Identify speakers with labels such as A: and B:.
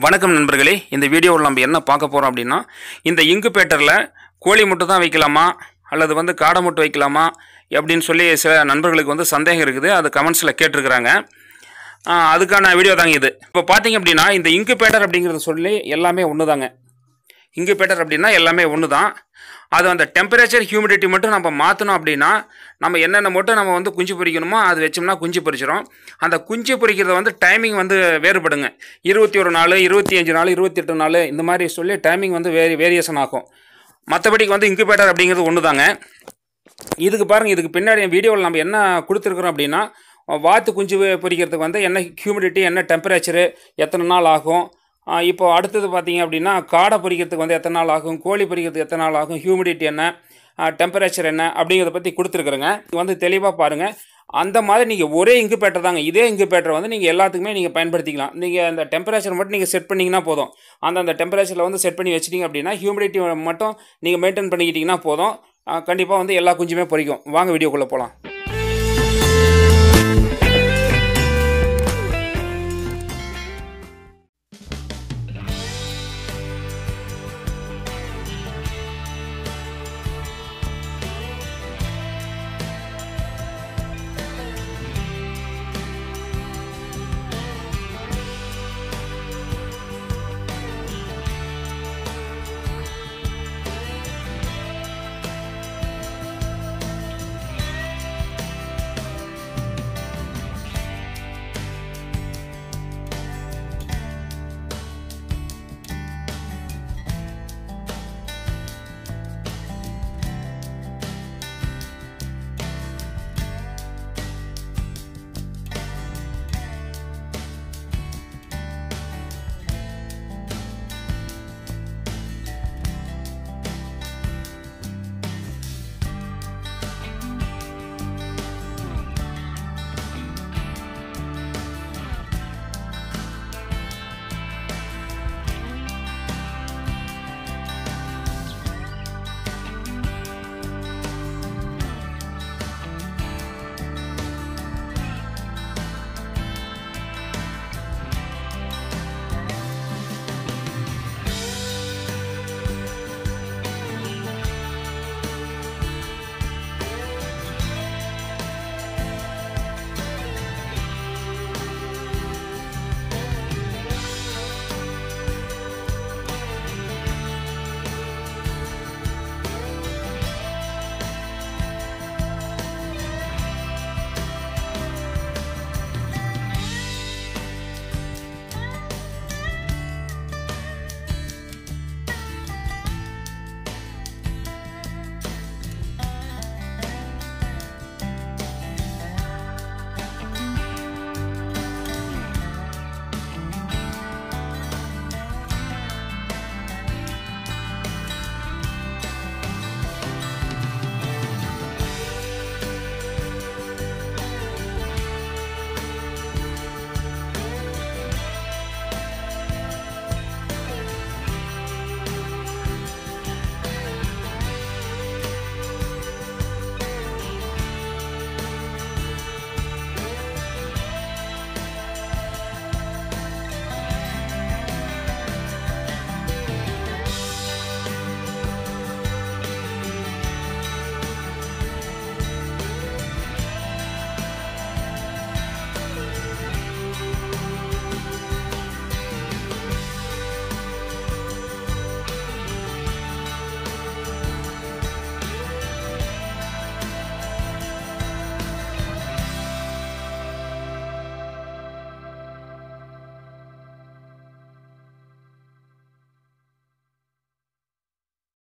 A: வணக்கம் நண்பர்களே. இந்த வீடியோவில் நம்ம என்ன பார்க்க போகிறோம் அப்படின்னா இந்த இங்குபேட்டரில் கோழி முட்டை தான் வைக்கலாமா? அல்லது வந்து காடை முட்டை வைக்கலாமா? அப்படின்னு சொல்லி சில நண்பர்களுக்கு வந்து சந்தேகம் இருக்குது. அது கமெண்ட்ஸில் கேட்டிருக்கிறாங்க. அதுக்கான வீடியோ தாங்க இது. இப்போ பார்த்தீங்க அப்படின்னா இந்த இங்குபேட்டர் அப்படிங்கிறத சொல்லி எல்லாமே ஒன்று தாங்க இங்குபேட்டர் அப்படின்னா எல்லாமே ஒன்று தான் அது அந்த டெம்பரேச்சர் ஹியூமிடிட்டி மட்டும் நம்ம மாற்றணும் அப்படின்னா நம்ம என்னென்ன மட்டும் நம்ம வந்து குஞ்சு பொரிக்கணுமோ அது வச்சோம்னா குஞ்சு பொரிச்சிடும் அந்த குஞ்சு பொறிக்கிறத வந்து டைமிங் வந்து வேறுபடுங்க. இருபத்தி ஒரு நாள் இருபத்தி அஞ்சு நாள் இருபத்தி எட்டு நாள் இந்த மாதிரி சொல்லி டைமிங் வந்து வேரி வேரியேஷன் ஆகும். மற்றபடிக்கு வந்து இன்குபேட்டர் அப்படிங்கிறது ஒன்று தாங்க இதுக்கு பாருங்கள் இதுக்கு பின்னாடி வீடியோவில் நம்ம என்ன கொடுத்துருக்குறோம் அப்படின்னா வாத்து குஞ்சு பொரிக்கிறதுக்கு வந்து என்ன ஹியூமிடிட்டி என்ன டெம்பரேச்சரு எத்தனை நாள் ஆகும் இப்போ அடுத்தது பார்த்தீங்க அப்படின்னா காடை பொறிக்கிறதுக்கு வந்து எத்தனை நாள் ஆகும்? கோழி பொறிக்கிறதுக்கு எத்தனை நாள் ஆகும்? ஹியூமிடிட்டி என்ன? டெம்பரேச்சர் என்ன? அப்படிங்கிறத பற்றி கொடுத்துருக்குறேங்க. இது வந்து தெளிவாக பாருங்கள் அந்த மாதிரி நீங்கள் ஒரே இங்குபேட்டர் தாங்க. இதே இங்குபேட்டர் வந்து நீங்கள் எல்லாத்துக்குமே நீங்கள் பயன்படுத்திக்கலாம். நீங்கள் அந்த டெம்பரேச்சர் மட்டும் நீங்கள் செட் பண்ணிங்கன்னா போதும். அந்த அந்த டெம்பரேச்சரில் வந்து செட் பண்ணி வச்சிட்டிங்க அப்படின்னா ஹியூமிடிட்டி மட்டும் நீங்கள் மெயின்டைன் பண்ணிக்கிட்டிங்கன்னா போதும். கண்டிப்பாக வந்து எல்லா குஞ்சுமே பொறிக்கும் வாங்க வீடியோக்குள்ளே போகலாம்